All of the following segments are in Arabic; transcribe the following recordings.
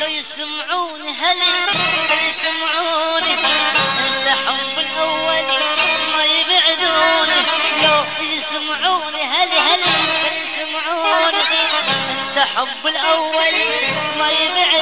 لو يسمعوني هلي هل يسمعوني انت حب الأول ما يبعدوني لو يسمعوني هلي هلي هل يسمعوني انت حب الأول ما يبعدوني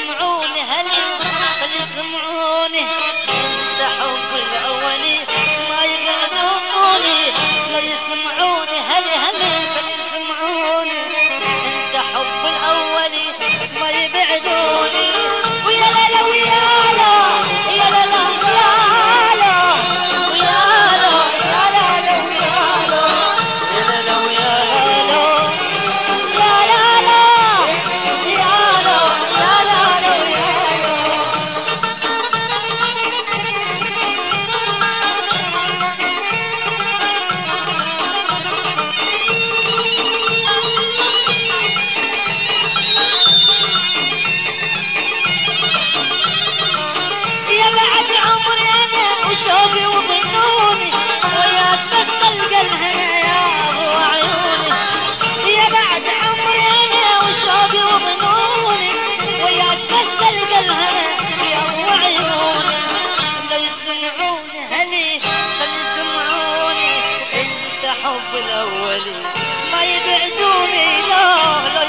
لا يسمعوني هلي هل يسمعوني انت الاولي ما يقعدوني لا يسمعوني. هلي أنا وشوقي وظنوني وياك بس القى الهنا يا أبو عيوني. يا بعد عمري أنا وشوقي وظنوني وياك بس القى الهنا يا أبو عيوني. لا يسمعوني هلي لا يسمعوني انت حب الاولي ما يبعدوني لا